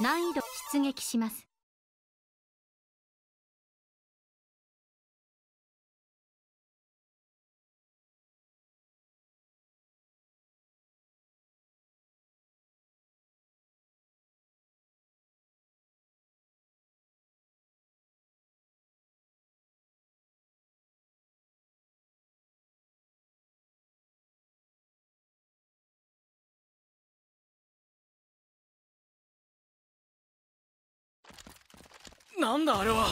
難易度出撃します。なんだあれは。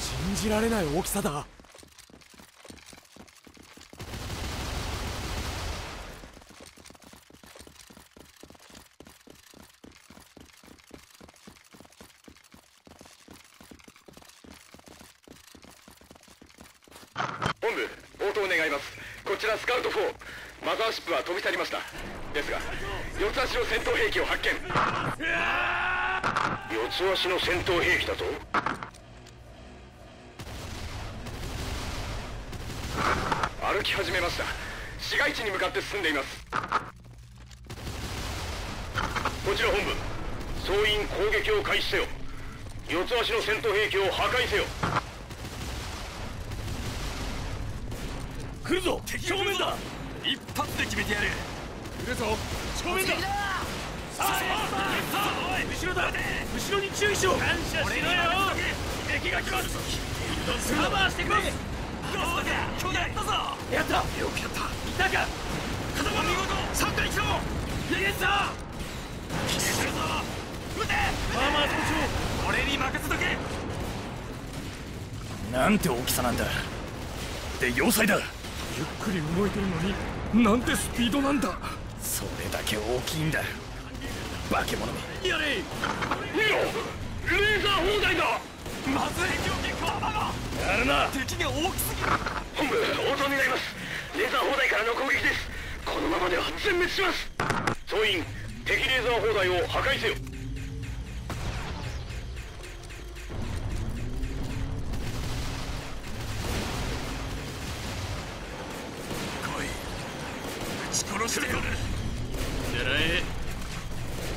信じられない大きさだ。本部応答願います。こちらスカウト4マザーシップは飛び去りました。ですが四つ足の戦闘兵器を発見四つ足の戦闘兵器だと歩き始めました。市街地に向かって進んでいます。こちら本部総員攻撃を開始せよ。四つ足の戦闘兵器を破壊せよ。来るぞ。正面だ。一発で決めてやる。来るぞ。正面ださあ後ろだ後ろに注意しろ感謝しろよ敵が来ますカバーしてくれどうだやったぞやったよくやったいたか風間見事3対1の逃げんぞ決めてるぞ撃てマーマー総長俺に任せとけなんて大きさなんだ。で要塞だ。ゆっくり動いてるのになんてスピードなんだ。それだけ大きいんだ化け物めやれ。見ろレーザー砲台だ。まずい。敵を結構雨がやるな。敵が大きすぎる。本部応答願います。レーザー砲台からの攻撃です。このままでは全滅します。総員敵レーザー砲台を破壊せよ。来い。撃ち殺してやる。狙え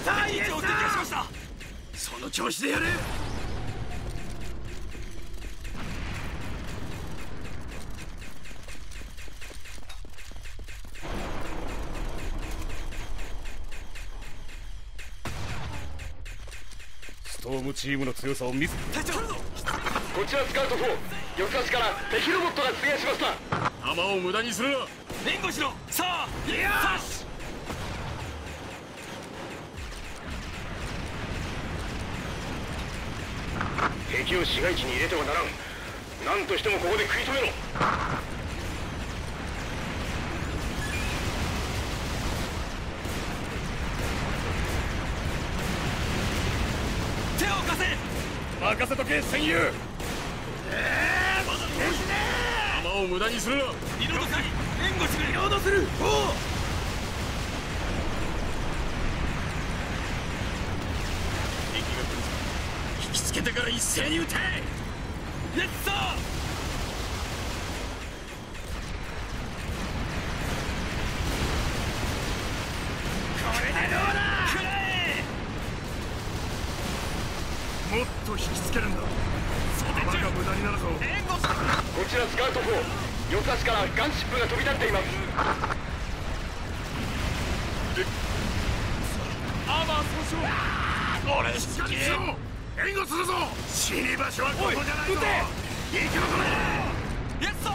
第一を撃破しました。その調子でやれ。ストームチームの強さを見せ隊長こちらスカウト4四つ足から敵ロボットが出現しました。弾を無駄にするな。援護しろ。さあいや敵を市街地に入れてはならん。何としてもここで食い止めろ。手を貸せ。任せとけ戦友。弾を無駄にするな。リロード会援護する。リロードする。おう敵が来るぞ引きつけてから一斉に撃てレッツーこれでどうだ食らえもっと引きつけるんだ弾が無駄になるぞ。こちらスカウト4四つ足からガンシップが飛び立っていますアーマー損傷俺しっかりしろ援護するぞ。死に場所はここじゃないぞ。撃て。生き残れ。レッツー。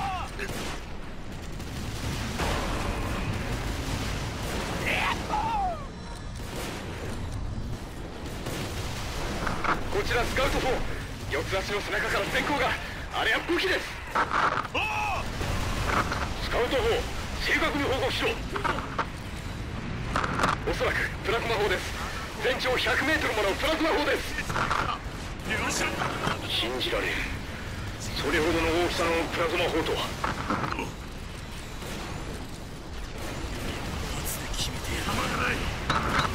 こちらスカウト4四つ足の背中から閃光が。あれは武器です。スカウト4正確に報告しろ。おそらくプラズマ砲です全長 100m ものプラズマ砲です。信じられん。それほどの大きさのプラズマ砲とは。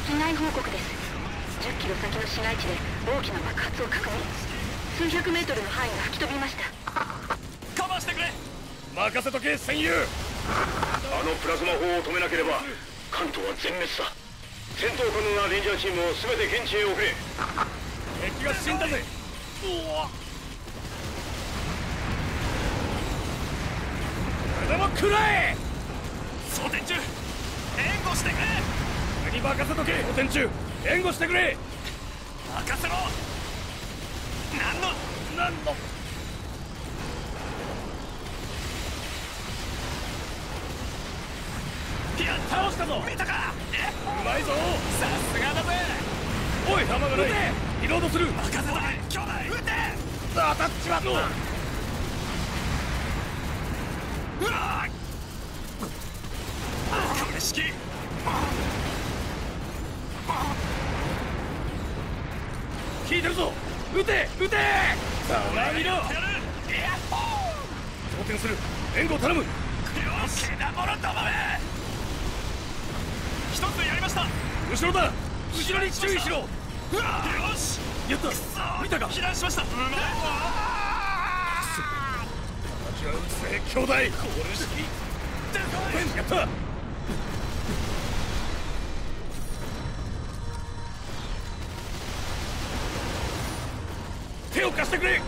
被害報告です。10キロ先の市街地で大きな爆発を確認。数百メートルの範囲が吹き飛びました。カバーしてくれ。任せとけ戦友。あのプラズマ砲を止めなければ関東は全滅だ戦闘可能なレンジャーチームを全て現地へ送れ。敵が死んだぜ。これでも食らえ。蒼天柱援護してくれ。に任せとけ。蒼天柱援護してくれ。任せろ。何の何の？やった倒したぞ。見たか？えうまいぞ。さすがだぜ。おい弾がないリロードする。任せとけ兄弟撃て！当たっちまった。うわ。これ式効いてるぞ。撃て！撃て！さあ見ろ。やるやっほ装填する。援護頼む。ーよしけなものともめ一つやりました。後ろだ。後ろに注意しろ。よし。やった。見たか。避難しました。うまい。敵は撃つぜ兄弟これ式やった。手を貸してくれ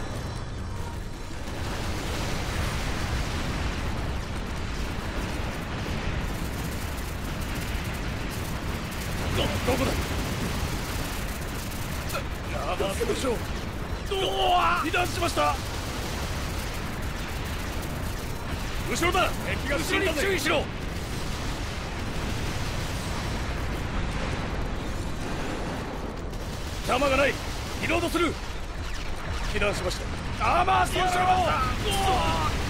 どどこだああどうしようおお離脱しました。後ろだ。敵が後ろに注意しろ。弾がない。リロードする。避難しました。アーマー損傷しました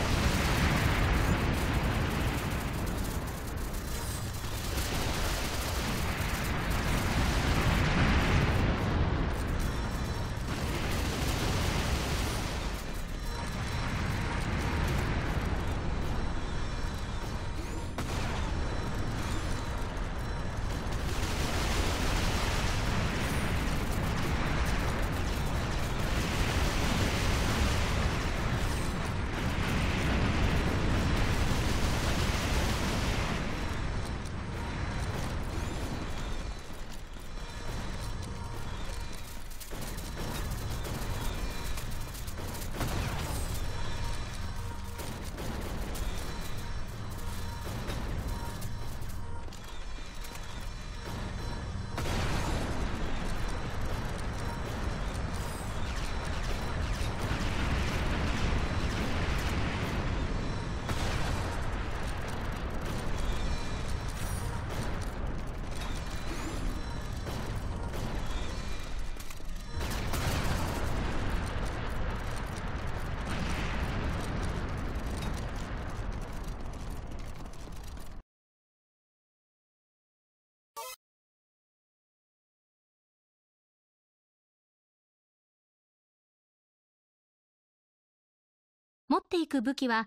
持っていく武器は